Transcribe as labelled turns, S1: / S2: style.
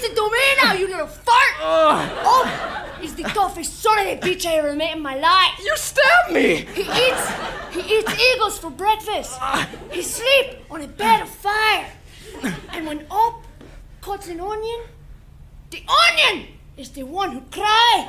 S1: Listen to me now, you little fart! Oh, he's the toughest son of a bitch I ever met in my life.
S2: You stabbed me!
S1: He eats, he eats eagles for breakfast. Ah. He sleeps on a bed of fire. And when Up cuts an onion, the onion is the one who cries.